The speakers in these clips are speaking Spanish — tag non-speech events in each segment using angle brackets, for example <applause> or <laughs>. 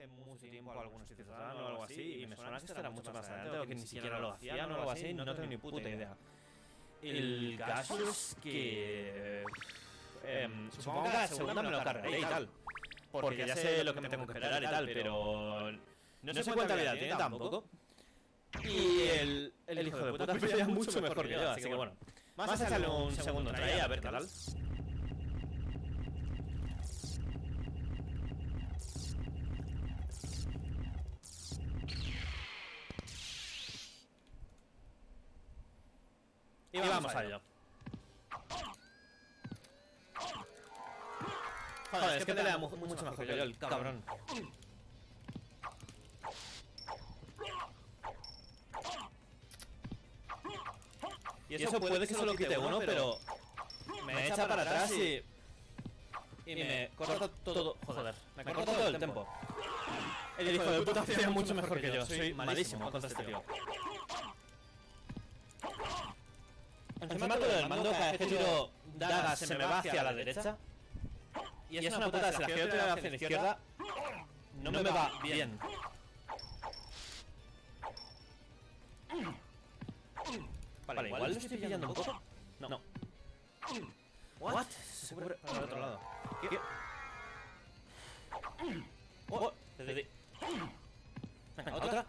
hace mucho tiempo algún ciudadano o algo así, y me suena que esto era mucho más adelante, o que ni siquiera lo hacían o algo así, no tengo ni puta idea. El caso es que... em, supongo que la segunda me lo cargaré y tal. Porque ya sé lo que me tengo que esperar y tal, pero... No sé cuánta vida tiene tampoco. Y el, el hijo de puta pelea <laughs> mucho mejor que yo, así que bueno. Vamos a echarle un segundo try a ver qué tal. Y vamos a ello. Joder, es que pelea mu- mucho mejor que yo, el cabrón. Y eso puede que solo quite uno, pero me echa para atrás y... Y me corta todo... Joder, me corta todo el tiempo. El hijo de puta pelea mucho mejor que yo, soy malísimo contra este tío. Encima todo el mando, cada vez que tiro dagas se me va hacia la derecha. Y es una puta, si la quiero tirar hacia la izquierda, no me va bien. Vale, igual lo estoy pillando un poco. No. no. What? Se para el otro lado. ¿Qué? Oh. Venga, otra.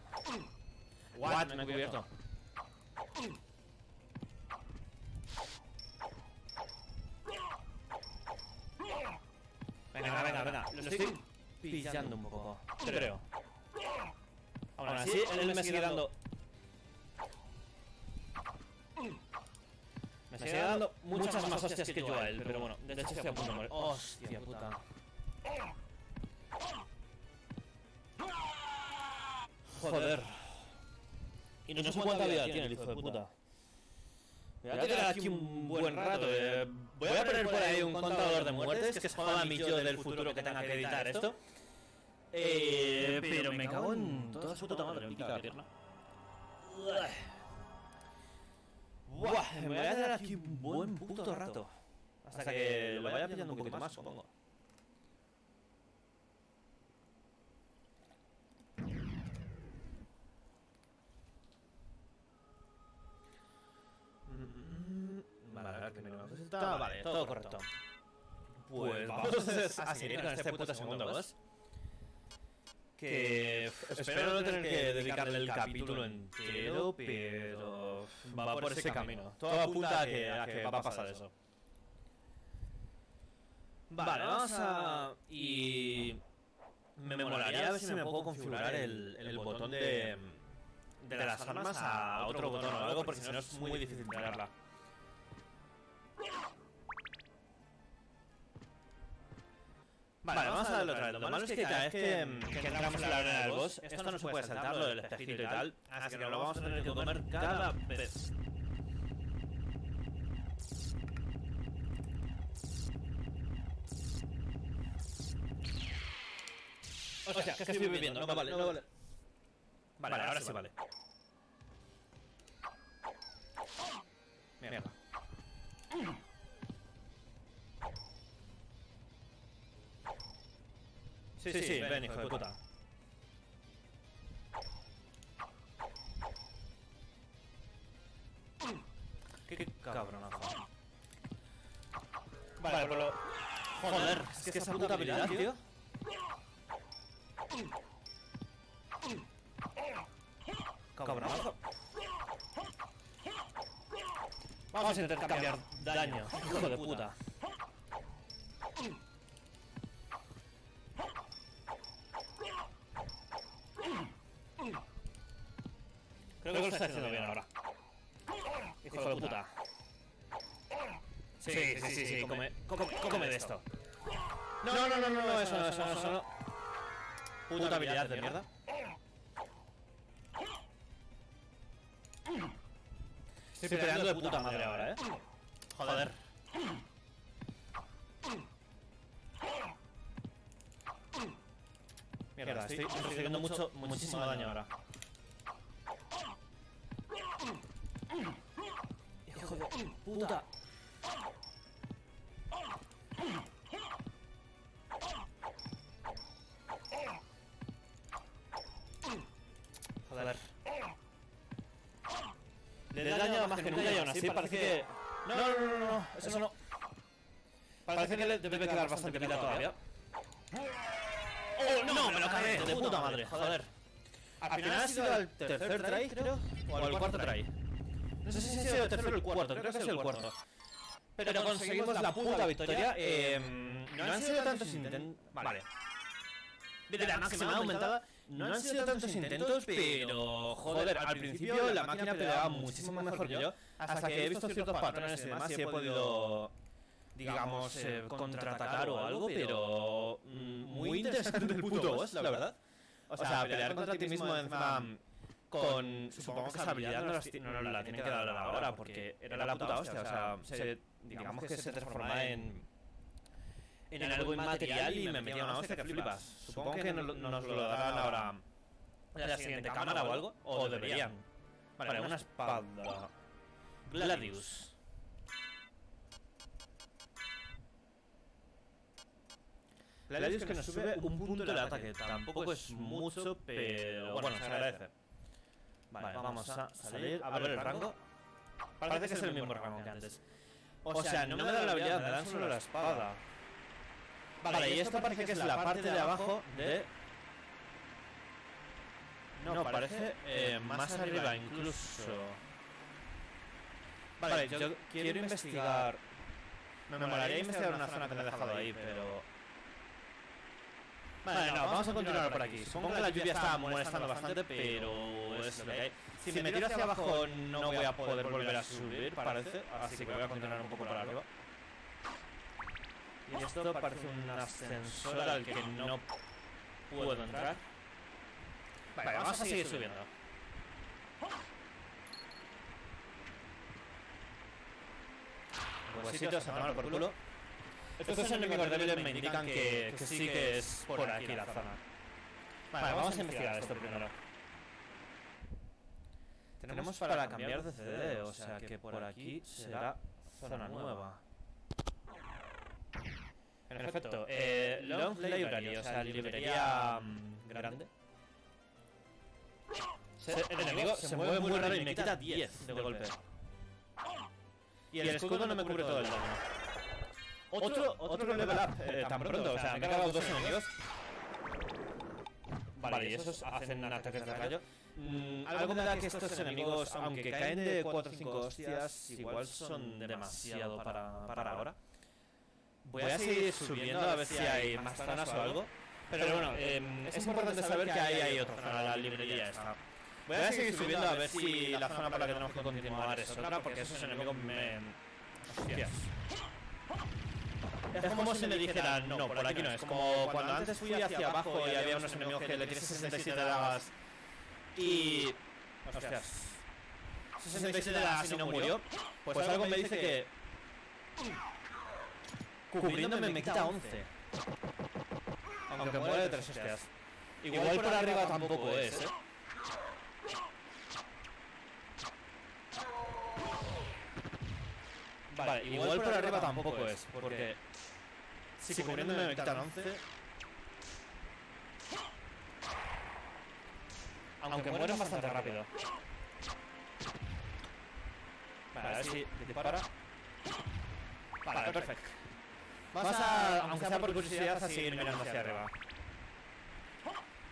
What? Me he cubierto. Pillando un poco. Creo. Aún así, él me sigue dando. Me sigue dando muchas más hostias que yo a él, pero bueno, de hecho estoy a punto de morir. Hostia puta. Joder. Y no sé cuánta vida tiene el hijo de puta. Me voy a tirar aquí un buen rato. eh. Voy a poner por ahí un contador de muertes que se joda mi yo del futuro que tenga que editar esto. Eh, pero me cago en toda su puta madre, me pica la pierna. Buah, me voy a quedar aquí un buen puto rato. Hasta que lo vaya pillando un poquito más, supongo. Vale, a ver que me. Vale, todo correcto. Pues vamos a seguir con este puto segundo boss. Que espero no tener que dedicarle el capítulo entero, pero va por ese camino. Todo apunta a que, a que va a pasar eso. Vale, vamos a... Y... Me molaría ver si me puedo configurar el, el botón de, de las armas a otro botón o algo, porque si no es muy difícil pegarla. Vale, vamos a darle otra vez. Lo malo es que cada vez que, que entramos en la arena del boss, esto no se puede saltar, lo del espejito y tal, así que lo vamos a tener que comer cada vez. O sea, que estoy bebiendo, no vale, no vale. Vale, ahora sí vale. Mierda. Sí, sí, sí, ven, hijo de puta. Qué cabronazo. Vale, por lo... Joder, es que esa puta habilidad, tío. Cabronazo. Vamos a intentar cambiar daño, hijo de puta. Come de esto. No, no, no, no, no, eso no, eso no, eso no. Puta habilidad de mierda. Estoy peleando de puta madre ahora, eh. Joder. Mierda, estoy recibiendo mucho, muchísimo daño ahora. Hijo de puta. Joder. Le, da daño más que nunca y aún así parece que... No, no, no, no, no, eso no. Parece que le debe quedar bastante vida todavía. ¡Oh, no! ¡Me lo cagué! ¡De puta madre! Joder. Al final ha sido el tercer try, creo. O el cuarto try. No sé si ha sido el tercero o el cuarto, creo que ha sido el cuarto. Pero conseguimos la puta victoria. Eh, no han sido tantos intentos... Vale. De la máxima aumentada, no han sido tantos intentos, pero joder, al principio la máquina peleaba muchísimo mejor que yo, hasta que he visto ciertos patrones y demás y he podido, digamos, eh, contraatacar o algo, pero mm, muy interesante el puto boss, la verdad. O sea, pelear contra ti mismo encima con, supongo que esa habilidad no, la, no la tienen que dar ahora, porque era la puta hostia, o sea, se, digamos que se transforma en en, algo inmaterial y me metía una hostia que flipas. Supongo que nos, nos lo darán ahora en la siguiente cámara o algo, o deberían. Vale, una espada. Gladius. Gladius que nos sube un punto de ataque. Tampoco es mucho, pero bueno, se agradece. Vale, vamos a salir a ver el rango. Parece que es el mismo rango que antes. O sea, no me da la habilidad, me dan solo la espada. Vale, y esto parece que es la parte de abajo de... No, parece eh, más arriba incluso. Vale, yo quiero investigar... Me molaría investigar una zona que me he dejado ahí, pero... Vale, no, vamos a continuar por aquí. Supongo que la lluvia está molestando bastante, pero es lo que hay. Si me tiro hacia abajo no voy a poder volver a subir, parece, así que voy a continuar un poco por arriba. Y esto parece un ascensor al que no puedo entrar. Vale, vamos a seguir subiendo. Huesitos a tomar por culo. Estos enemigos débiles me indican que, que sí que es por aquí la zona. Vale, vamos a investigar esto primero. Tenemos para cambiar de CD, o sea que por aquí será zona nueva. Perfecto. Eh, Long Library, o sea, librería grande. el enemigo se mueve muy raro y me quita 10 de golpe. Y el escudo no me cubre todo el daño. Otro, otro level up eh, tan pronto, o sea, me he cargado dos enemigos. Vale, y esos hacen ataques de rayo. Mm, algo me da que estos enemigos, aunque caen de 4 o 5 hostias, igual son demasiado para, para ahora. Voy a seguir subiendo a ver si hay más zonas o algo. Pero bueno, em, es importante saber que ahí hay otra zona, la librería esta. Voy a seguir subiendo a ver si la zona para la que tenemos que continuar es otra, porque esos enemigos me... Hostias. Es como si me dijeran, no, por aquí no es. Como cuando antes fui hacia abajo y había unos enemigos que le tienes 67 dagas y... Hostias. 67 dagas y no murió. Pues algo me dice que cubriéndome me quita 11. Aunque muere de tres hostias. Igual por arriba tampoco es, ¿eh? Vale, igual por arriba tampoco es, porque... Si cubriéndome me quitan 11... Aunque muera bastante rápido. Vale, a ver si dispara. Vale, perfecto. Vamos a, aunque sea por curiosidad, a seguir mirando hacia arriba.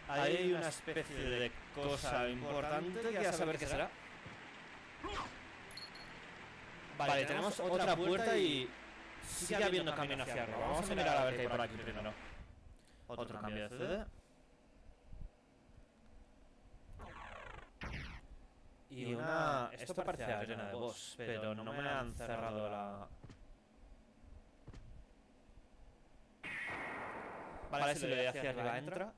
Ahí hay una especie de cosa importante que a saber qué será. Vale, tenemos otra puerta y sigue habiendo camino hacia arriba. Vamos a mirar a ver qué hay por aquí primero. Otro cambio de CD. Y una... Esto parece arena de boss, pero no me han cerrado la... Vale, si le doy hacia arriba entra.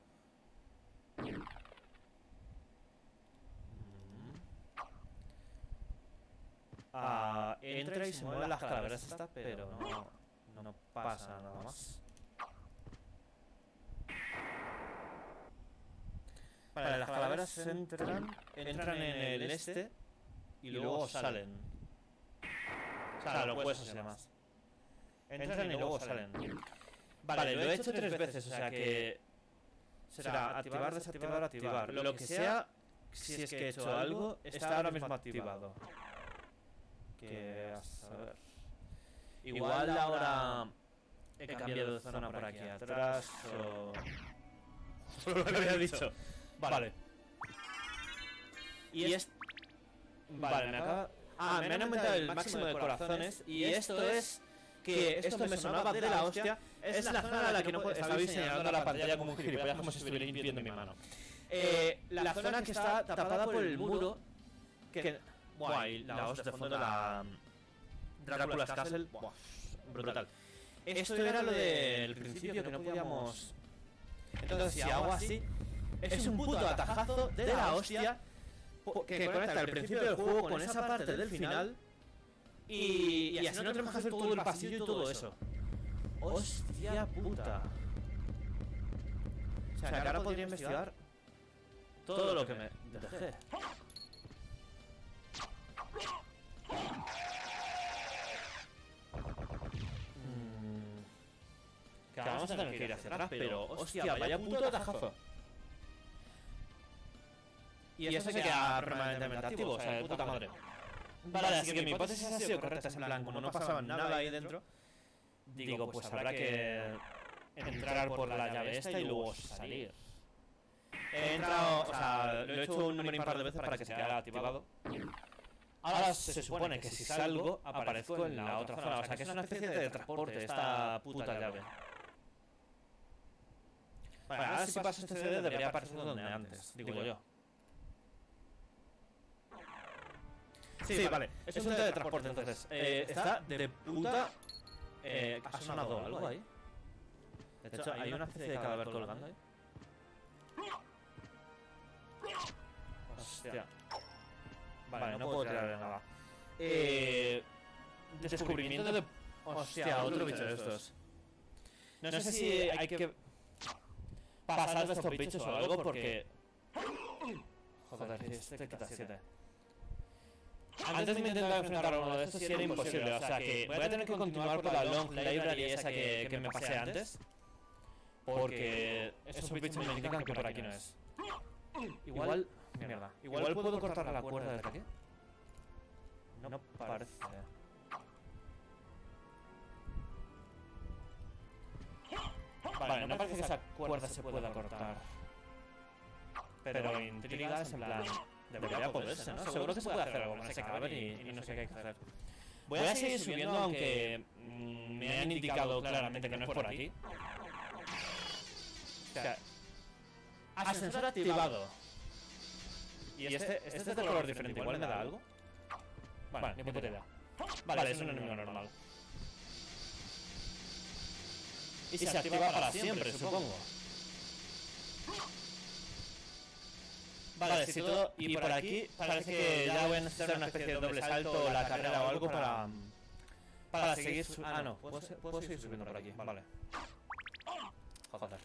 Ah, entra y se mueven las calaveras estas, pero no, no pasa nada más. Vale, las calaveras entran, entran en el este y luego salen. O sea, los huesos y demás. Entran y luego salen. Vale, lo he hecho tres veces, o sea que... Será activar, desactivar, activar. Lo que sea, si es que he hecho algo, está ahora mismo activado. Que... A saber... Igual ahora... He cambiado de zona por aquí atrás o... <laughs> Solo lo que había dicho. Vale. Y es... Vale, me acaba... Ah, me han aumentado el máximo de corazones y esto es que esto me sonaba de la hostia. Es la zona a la que no puedo... Estaba señalando la pantalla como un gilipollas como si estuviera limpiando mi mano. Eh, la zona que está tapada por el muro que... Guay, la hostia de fondo la... Drácula's Castle... Buah, brutal. Esto era lo del principio que no podíamos... Entonces si hago así... Es un puto atajazo de la hostia que conecta el principio del juego con esa parte del final y, y así no tenemos que hacer todo el pasillo y todo eso. Hostia puta. O sea, que ahora podría investigar todo lo que me dejé. Mm. Que vamos a tener que ir hacia atrás, pero hostia, vaya puto atajazo. Y eso se queda permanentemente activo, o sea, de puta madre. Vale, así que mi hipótesis ha sido correcta, en plan, como no pasaba nada ahí dentro, digo, pues habrá que entrar por la llave esta y luego salir. He entrado, o sea, lo he hecho un número impar de veces para que se quede activado. Ahora se supone que si salgo, aparezco en la otra zona, o sea que es una especie de transporte esta puta llave. Vale, ahora si pasa este CD debería aparecer donde antes, digo yo. Sí, vale. Es, un de transporte, entonces. Eh, está de puta... Eh, ¿Ha sonado algo ahí? De hecho, hay una especie de cadáver colgando ahí. Hostia. Vale, no puedo tirar nada. Eh... Descubrimiento de... Hostia, otro bicho de estos. No sé si hay que... Pasar de estos bichos o algo porque... Joder, este quita 7. Antes de intentar enfrentar a uno de estos, sí era imposible. O sea que voy a tener que continuar por la long library esa que, que me pasé antes. Porque esos bichos me indican que por aquí no es. Igual... Mierda. Igual puedo cortar la cuerda desde aquí. No parece. Vale, no parece que esa cuerda se pueda cortar. Pero intriga es en plan... Debería poderse, ¿no? Seguro que se puede hacer algo con ese cadáver y, no sé qué hay que hacer. Voy a seguir subiendo aunque mm, me han indicado claramente que no es por aquí. O sea, ascensor activado. Y este, este es de color diferente, igual me da algo. Vale, ni puta idea. Vale, es un enemigo normal. Y se activa para siempre, supongo. Vale, si todo, y por aquí parece que ya voy a necesitar una especie de doble salto o la carrera o algo para... Para seguir subiendo... Ah, no, puedo, seguir subiendo por aquí, vale. Joder.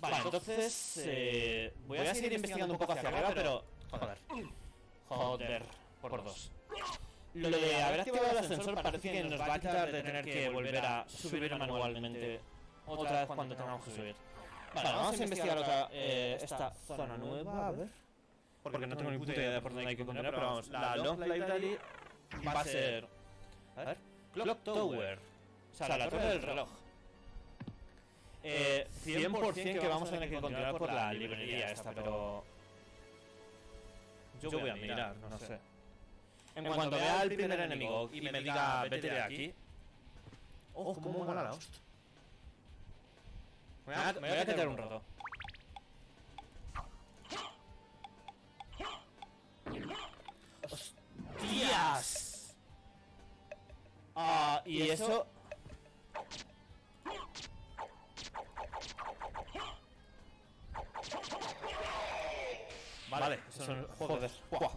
Vale, entonces... Eh, voy a seguir investigando un poco hacia arriba, pero... Joder. Joder, por dos. Lo de haber activado el ascensor parece que nos va a quitar de tener que volver a subir manualmente otra vez cuando tengamos que subir. Vale, vamos a investigar otra, eh, esta zona nueva, a ver. Porque no tengo ni puta idea de por dónde hay que continuar, pero vamos, la Long Library va a ser... A ver, Clock Tower. O sea, la torre del reloj. Eh, 100% que vamos a tener que continuar por la librería esta, pero... Yo voy a mirar, no sé. En cuanto vea al primer enemigo y me diga vete de aquí... Oh, cómo mola la a, me voy a quedar un rato. ¡Hostias! Ah, y, eso... Vale, eso son... Joder,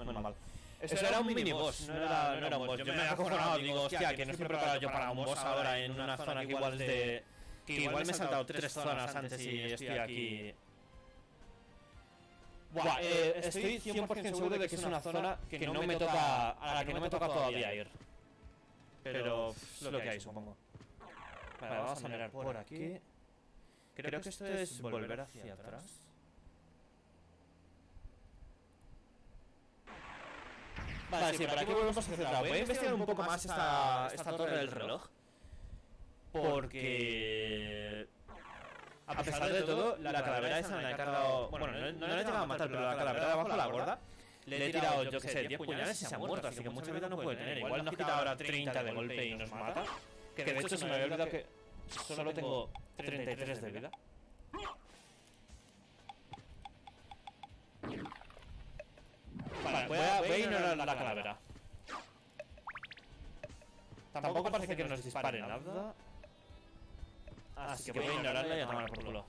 menos mal. Eso, era un mini boss, no era, no era un boss. Yo me había acojonado, digo, hostia, que no estoy preparado yo para un boss ahora en una zona que igual de que igual me he saltado tres zonas antes y estoy aquí... Buah, eh, estoy 100% seguro de que es una zona que no me toca, a la que no me toca todavía ir. Pero es lo que hay, supongo. Vale, vamos a mirar por aquí. Creo que esto es volver hacia atrás. Vale, sí, por aquí volvemos a centrar. Voy a investigar un poco más esta, esta torre del reloj. Porque... A pesar de todo, la calavera esa me la he cargado... Bueno, no, no le he llegado a matar, pero la calavera de abajo, la gorda, le he tirado, yo que sé, 10 puñales y se ha muerto, así que mucha vida no puede tener. Igual nos quita ahora 30 de golpe y nos mata. Que de hecho se me había olvidado que solo tengo 33 de vida. Vale, voy a, voy a ignorar la calavera. Tampoco parece que nos dispare nada. Así que voy a ignorarla y a tomar por culo.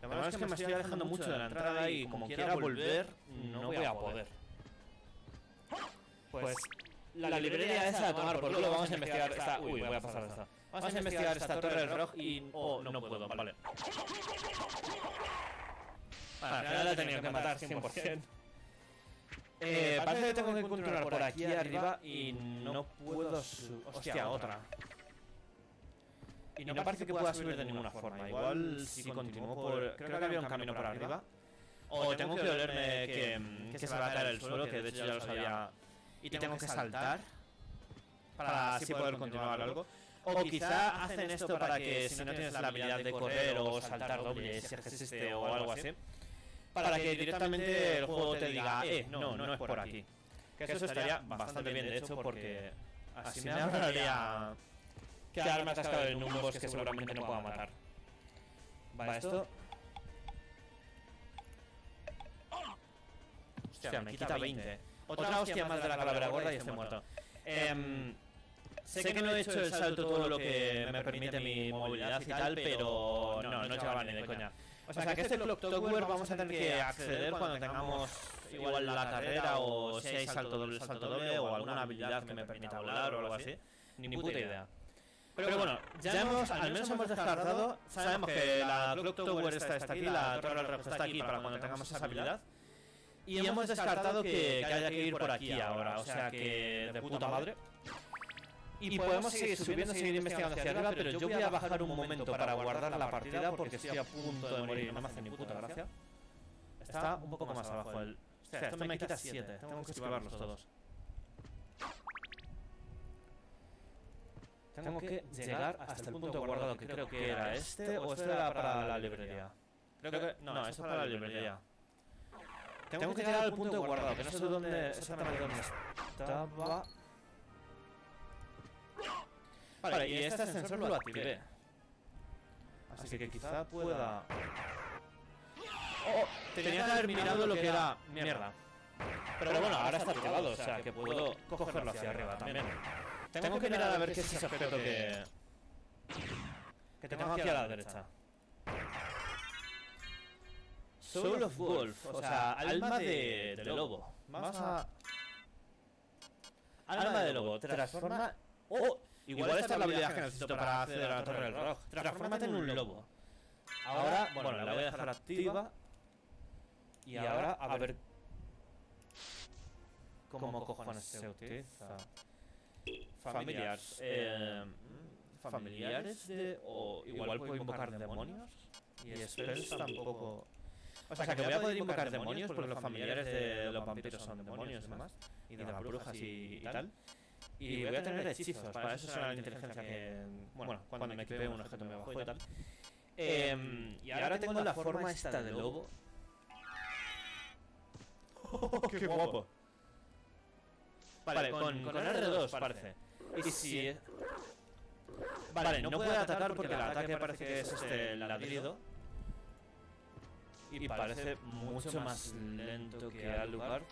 La verdad es que me estoy alejando mucho de la entrada y como quiera volver, no voy a poder. Pues la librería esa de tomar por culo, vamos a investigar esta... Uy, voy a pasar esta. Vamos a investigar esta torre del reloj y... Oh, no puedo, vale. Al final la he tenido que matar 100%. Eh, parece que tengo que continuar por aquí arriba y no puedo subir... Hostia, otra. Y no parece que pueda subir de ninguna forma. Igual si continúo por... Creo que había un camino por arriba. O tengo que olerme que, que se va a caer el suelo, que de hecho ya lo sabía. Y tengo que saltar para así poder continuar algo. O quizá hacen esto para que si no tienes la habilidad de correr o saltar doble, si existe o algo así, para que directamente el juego te diga, eh, no, no es por aquí. Que eso estaría bastante bien, de hecho, porque así me ahorraría quedarme atascado en un bosque que seguramente no pueda matar. Vale, esto... Hostia, me quita 20. Otra hostia más de la calavera gorda y estoy muerto. Eh, sé que no he hecho el salto todo lo que me permite mi movilidad y tal, pero no, no llegaba ni de coña. O sea que este Clock Tower vamos a tener que acceder cuando tengamos igual la carrera o si hay salto doble, salto doble o alguna habilidad que me permita volar o algo así. Ni puta idea. Pero bueno, ya hemos, al menos hemos descartado, sabemos que la Clock Tower está, está aquí, la Torre del Reloj está aquí para cuando tengamos esa habilidad. Y hemos descartado que, que haya que ir por aquí ahora, o sea que de puta madre. Y podemos seguir subiendo, seguir investigando hacia arriba, pero yo voy a bajar un momento para guardar la partida porque estoy a punto de morir, no me hace ni puta gracia. Está un poco más abajo el... Esto me quita 7, tengo que esquivarlos todos. Tengo que llegar hasta el punto guardado, que creo que era este, o esto era para la librería. Creo que... No, esto es para la librería. Tengo que llegar al punto guardado, que no sé dónde exactamente dónde estaba... Vale, y este ascensor lo activé. Así que quizá pueda... Oh, tenía que haber mirado lo que era... Mierda. Pero bueno, ahora está activado, o sea que puedo cogerlo hacia arriba también. Tengo que mirar a ver qué es ese objeto que... Que tengo aquí a la derecha. Soul of Wolf, o sea, alma de, de lobo. Vamos a... Alma de lobo, transforma... ¡Oh! Igual, esta es la habilidad que necesito para acceder a la torre del reloj. Transformate en un lobo. Ahora, bueno, la voy a dejar activa. Y ahora, a ver... ¿Cómo cojones se utiliza? Familiares. Eh, familiares de... O igual puedo invocar demonios. Y spells tampoco... O sea, que voy a poder invocar demonios porque los familiares de los vampiros son demonios y demás. Y de las brujas y, tal. Y voy a tener hechizos, para eso será la inteligencia que... Bueno, cuando me equipe un objeto me bajo y tal. Eh, y ahora tengo la forma esta de lobo. <laughs> ¡Qué guapo! Vale, con, con R2 parece. Y si... Vale, no puede atacar porque el ataque parece que es este ladrido. Y parece mucho más lento que al lugar.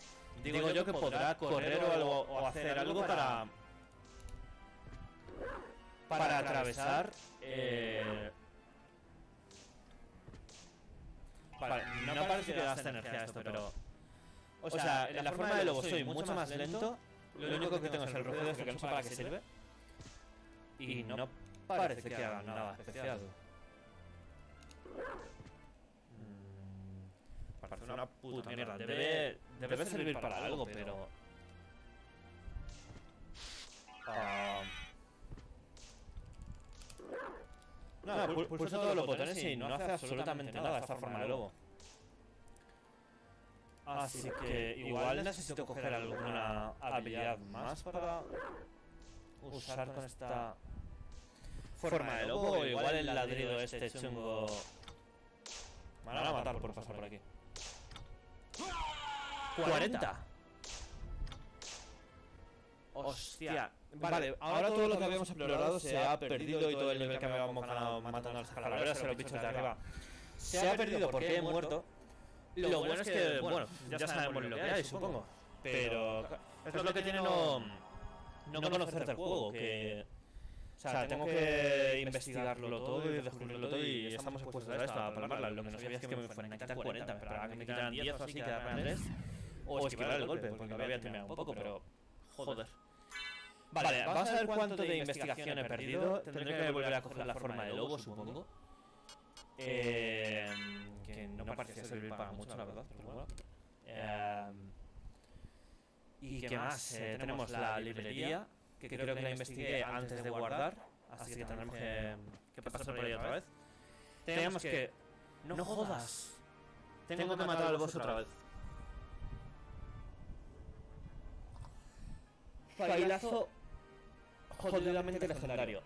Digo yo que podrá correr o, algo, o hacer algo para... Para atravesar... Eh... No parece que gaste energía esto, pero... O sea, en la forma de lobo soy mucho más lento. Lo único que tengo es el ruido de que no sé para qué sirve. Y no parece que haga nada especial. Parece una puta mierda. Debe, debe servir para algo, pero... Uh... No, no, pulsa todos los botones y no hace absolutamente nada esta forma de lobo. Así que igual necesito coger alguna habilidad más para usar con esta forma de lobo. O igual el ladrido este chungo... Me van a matar por pasar por aquí. ¡40! Hostia. Vale, ahora todo lo que habíamos explorado se ha perdido y todo el nivel que habíamos ganado matando a las calaveras y los bichos de arriba se ha perdido porque he muerto. Lo bueno es que, bueno, ya sabemos lo que hay, supongo. Pero es lo que tiene no, no conocer del juego, que... O sea, tengo que investigarlo todo y descubrirlo todo y estamos expuestos a esto, a palmarla. Lo que no sabía es que me fueran a quitar 40, pero ahora que me quitan 10 o así, quedarme a 3. O esquivar el golpe, porque me había terminado un poco, pero... Joder. Vale, vamos a ver cuánto de investigación he perdido. Tendré que volver a coger la forma de lobo, supongo. Eh, que no parecía servir para mucho, la verdad, pero bueno. Eh, ¿Y qué más? Eh, tenemos la librería, que creo que la investigué antes de guardar, así que tendremos que, que pasar por ahí otra vez. Tenemos que... ¡No jodas! Tengo que matar al boss otra vez. Bailazo jodidamente legendario.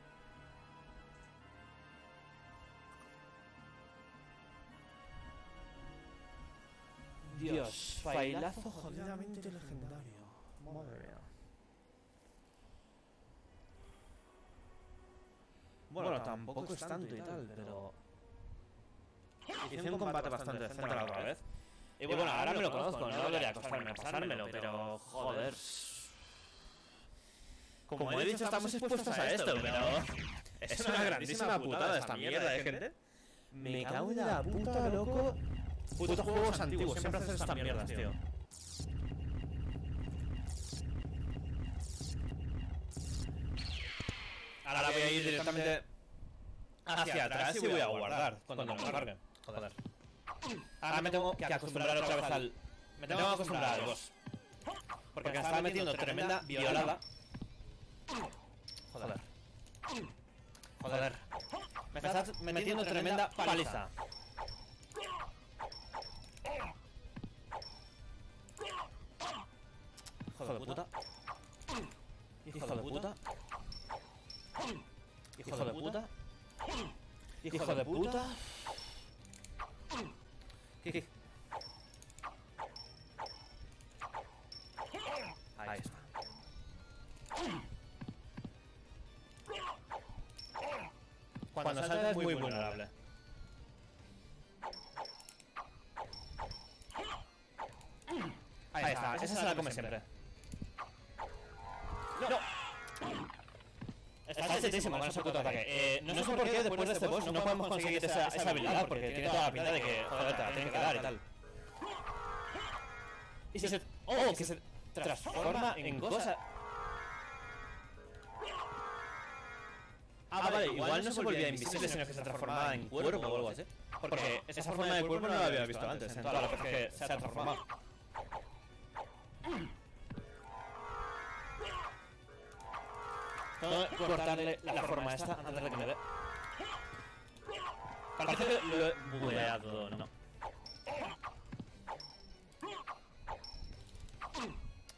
Dios, bailazo jodidamente legendario. Madre mía. Bueno, tampoco es tanto y tal, pero... Hice un combate bastante decente la otra vez. Y bueno, ahora me lo conozco, no debería costarme pasármelo, pero... Joder... Como he dicho, estamos expuestos a esto, pero... Es una grandísima putada esta mierda, ¿eh, gente? Me cago en la puta, loco... Putos juegos antiguos, siempre haces estas mierdas, tío. Ahora voy a ir directamente hacia atrás y voy a guardar cuando me cargue. Joder. Ahora me tengo que acostumbrar otra vez al... Me tengo que acostumbrar al boss. Porque me estaba metiendo tremenda violada. Joder. Joder. Me estás metiendo tremenda paliza. Hijo Está chetísimo con ese puto ataque. Eh, no, sé por qué después de este boss no podemos conseguir esa, esa habilidad, porque tiene toda la pinta de que, joder, te la tienen que dar y tal. Y se... ¡Oh! Que se transforma en cosa... Ah, vale, igual no se volvía invisible, sino que se transformaba en cuerpo o algo así. Porque esa forma de cuerpo no la había visto antes, en todas las veces que se ha transformado. Tengo que cortarle la forma esta antes de que me dé. Parece que lo he bugueado, ¿no?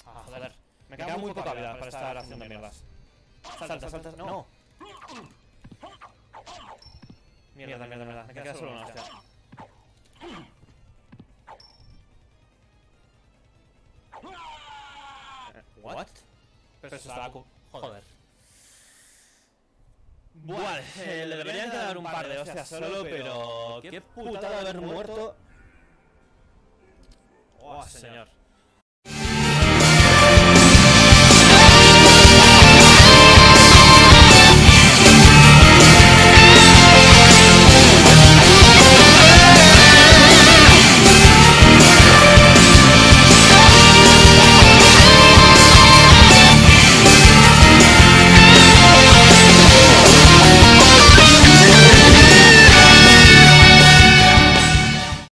Ah, joder. Me queda muy poca vida para estar haciendo mierdas. Salta, salta, no. Mierda, mierda, mierda. Me queda solo una hostia. ¿What? Pero eso estaba... Joder. Bueno, <laughs> eh, le deberían quedar un par de hostias solo, pero... ¡Qué putada haber muerto! ¡Oh, señor!